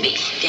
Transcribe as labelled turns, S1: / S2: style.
S1: baby.